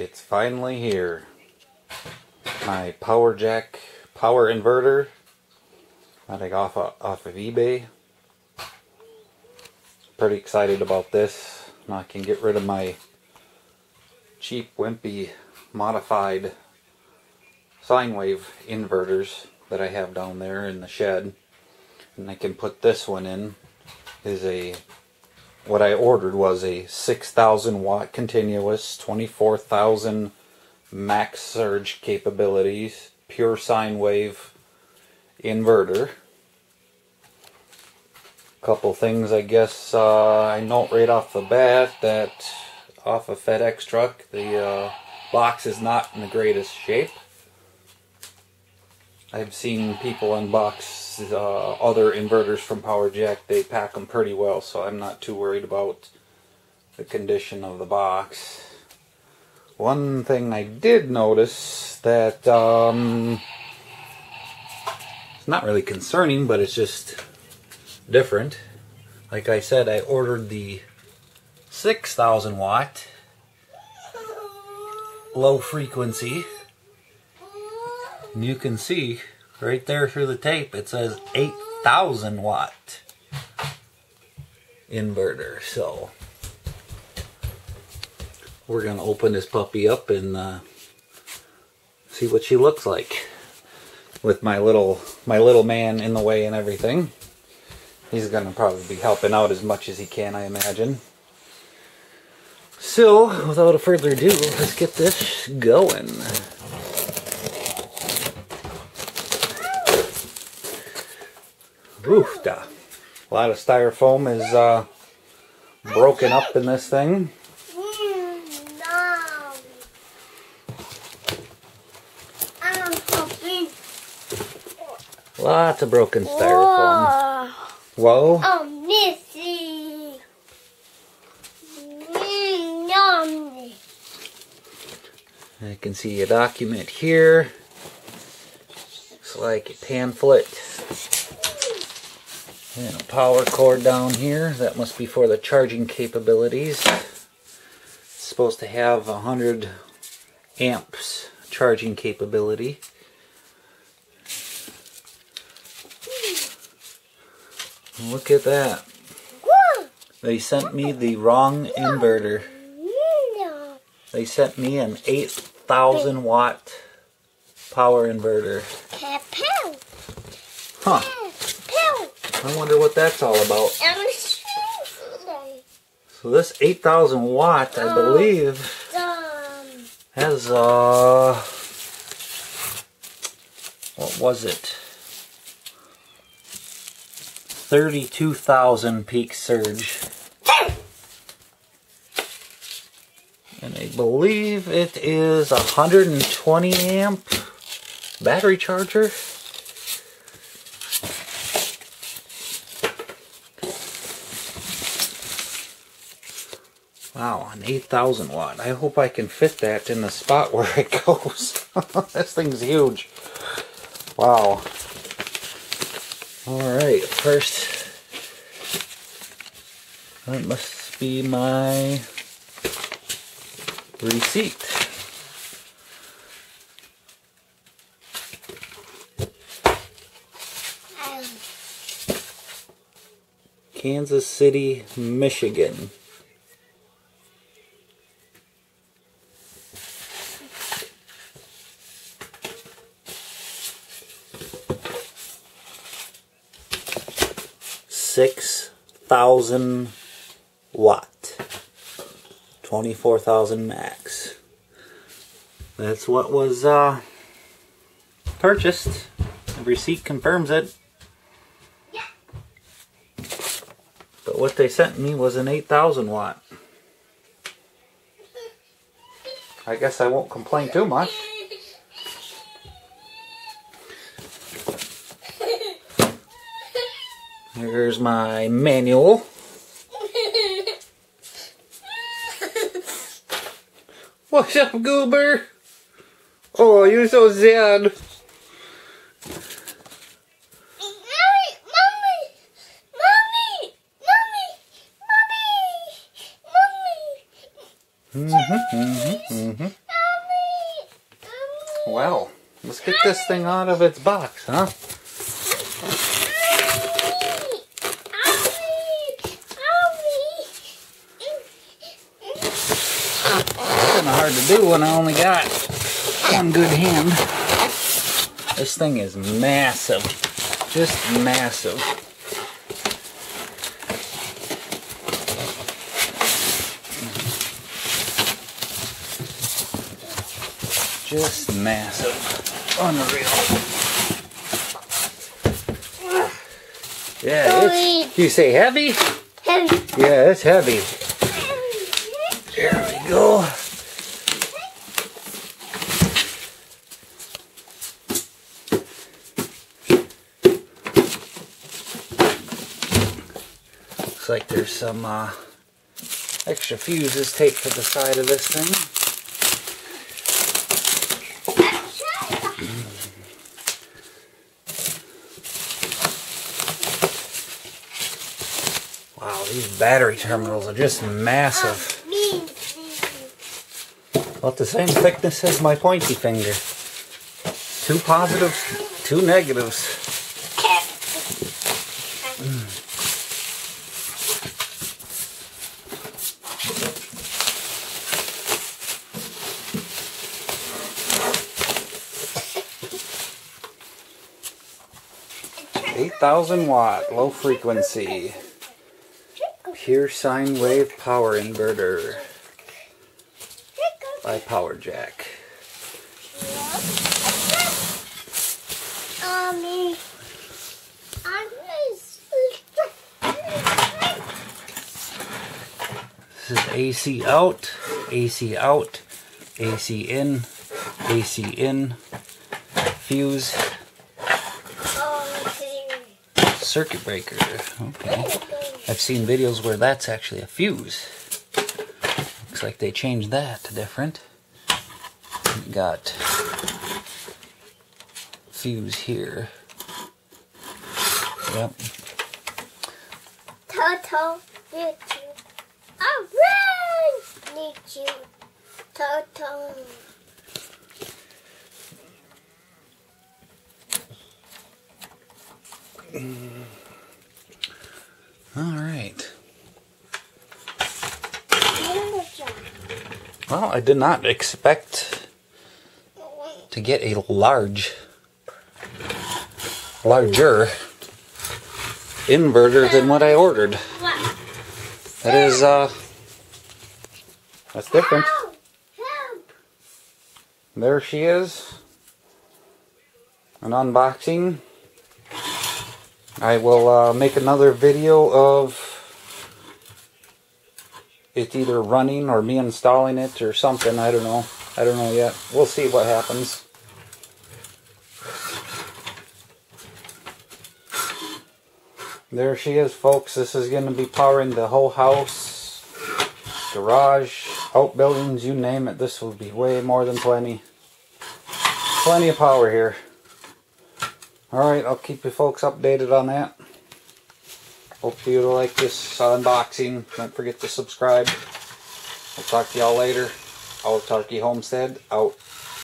it's finally here. My Power Jack power inverter that I got off off of eBay. Pretty excited about this. Now I can get rid of my cheap wimpy modified sine wave inverters that I have down there in the shed. And I can put this one in is a what I ordered was a 6,000 watt continuous, 24,000 max surge capabilities, pure sine wave inverter. Couple things I guess uh, I note right off the bat that off a FedEx truck the uh, box is not in the greatest shape. I've seen people unbox uh, other inverters from PowerJack. They pack them pretty well, so I'm not too worried about the condition of the box. One thing I did notice that um, it's not really concerning, but it's just different. Like I said, I ordered the 6,000 watt low frequency and you can see right there through the tape it says 8,000 watt inverter. So we're going to open this puppy up and uh, see what she looks like with my little my little man in the way and everything. He's going to probably be helping out as much as he can, I imagine. So, without a further ado, let's get this going. Oof, da. A lot of styrofoam is uh, broken up in this thing. Lots of broken styrofoam. Whoa. Oh, Missy. Mm. I can see a document here. Looks like a pamphlet. And a power cord down here. That must be for the charging capabilities. It's supposed to have 100 amps charging capability. Look at that. They sent me the wrong inverter. They sent me an 8,000 watt power inverter. Huh. I wonder what that's all about. Um, So this 8,000 watt, I believe, um, has uh, what was it? 32,000 peak surge. And I believe it is a 120 amp battery charger. Wow, an 8,000 watt. I hope I can fit that in the spot where it goes. this thing's huge. Wow. Alright, first, that must be my receipt. um, Kansas City, Michigan. Six thousand watt, twenty-four thousand max. That's what was uh, purchased. The receipt confirms it. But what they sent me was an 8,000 watt. I guess I won't complain too much. Here's my manual. What's up, Goober? Oh, you're so sad. Mommy, mommy, mommy, mommy, mommy, mommy. Mm-hmm, mm-hmm, mm-hmm. Well, let's get this thing out of its box, huh? Kind of hard to do when I only got one good hand. This thing is massive. Just massive. Just massive. Unreal. Yeah, it's, you say heavy? Heavy. Yeah, it's heavy. Go. Looks like there's some uh, extra fuses taped to the side of this thing. Wow, these battery terminals are just massive. About the same thickness as my pointy finger. Two positives, two negatives. Eight thousand watt, low frequency, pure sine wave power inverter by Power Jack. Uh, Mommy. This is AC out, AC out, AC in, AC in, fuse, circuit breaker. Okay. I've seen videos where that's actually a fuse. Looks like they changed that to different. Got fuse here. Yep. Toto, need you. Alright! Need you. Toto. All right. Well, I did not expect to get a large, larger inverter than what I ordered. That is, uh, that's different. There she is. An unboxing. I will uh, make another video of it either running or me installing it or something. I don't know. I don't know yet. We'll see what happens. There she is, folks. This is going to be powering the whole house, garage, outbuildings, you name it. This will be way more than plenty. Plenty of power here. Alright, I'll keep you folks updated on that. Hope you like this unboxing. Don't forget to subscribe. I'll talk to y'all later. Autarky Homestead out.